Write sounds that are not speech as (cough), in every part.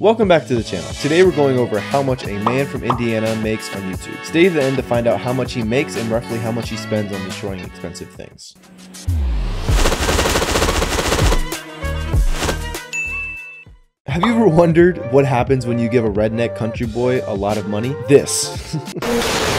Welcome back to the channel. Today we're going over how much a man from Indiana makes on YouTube. Stay to the end to find out how much he makes and roughly how much he spends on destroying expensive things. Have you ever wondered what happens when you give a redneck country boy a lot of money? This. (laughs)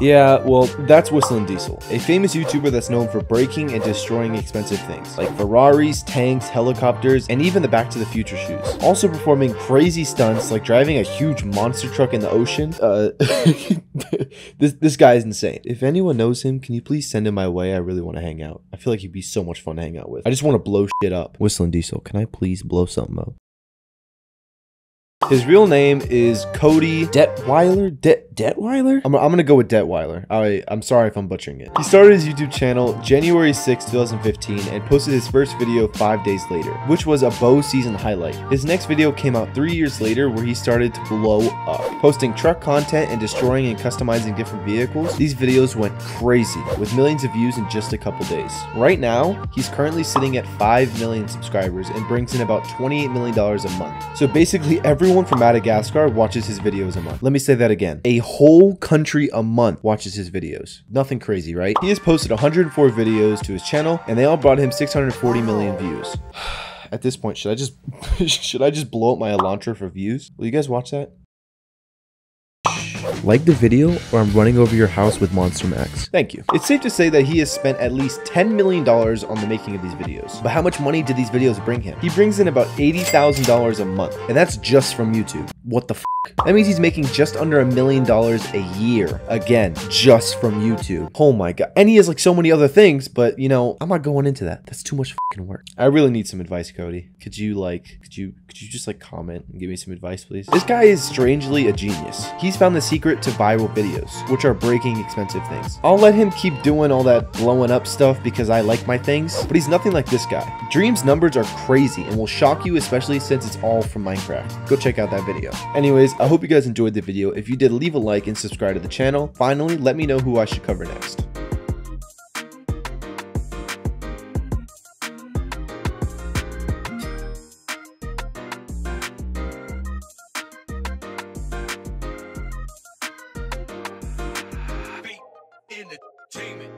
Yeah, well, that's WhistlinDiesel, a famous YouTuber that's known for breaking and destroying expensive things, like Ferraris, tanks, helicopters, and even the Back to the Future shoes. Also performing crazy stunts like driving a huge monster truck in the ocean. Uh, (laughs) this, this guy is insane. If anyone knows him, can you please send him my way? I really want to hang out. I feel like he'd be so much fun to hang out with. I just want to blow shit up. WhistlinDiesel, can I please blow something up? His real name is Cody Detwiler. Det Detwiler? I'm, I'm gonna go with Detwiler. I I'm sorry if I'm butchering it. He started his YouTube channel January 6, 2015, and posted his first video five days later, which was a bow season highlight. His next video came out three years later, where he started to blow up, posting truck content and destroying and customizing different vehicles. These videos went crazy, with millions of views in just a couple days. Right now, he's currently sitting at 5 million subscribers and brings in about 28 million dollars a month. So basically, everyone from Madagascar watches his videos a month. Let me say that again. A whole country a month watches his videos. Nothing crazy, right? He has posted 104 videos to his channel, and they all brought him 640 million views. (sighs) At this point, should I just (laughs) should I just blow up my Elantra for views? Will you guys watch that? Like the video or I'm running over your house with Monster Max. Thank you. It's safe to say that he has spent at least $10 million on the making of these videos. But how much money did these videos bring him? He brings in about $80,000 a month, and that's just from YouTube. What the f That means he's making just under a million dollars a year. Again, just from YouTube. Oh my god. And he has like so many other things, but you know, I'm not going into that. That's too much fucking work. I really need some advice, Cody. Could you like, could you, could you just like comment and give me some advice, please? This guy is strangely a genius. He's found the secret to viral videos, which are breaking expensive things. I'll let him keep doing all that blowing up stuff because I like my things, but he's nothing like this guy. Dream's numbers are crazy and will shock you, especially since it's all from Minecraft. Go check out that video. Anyways, I hope you guys enjoyed the video. If you did, leave a like and subscribe to the channel. Finally, let me know who I should cover next. entertainment.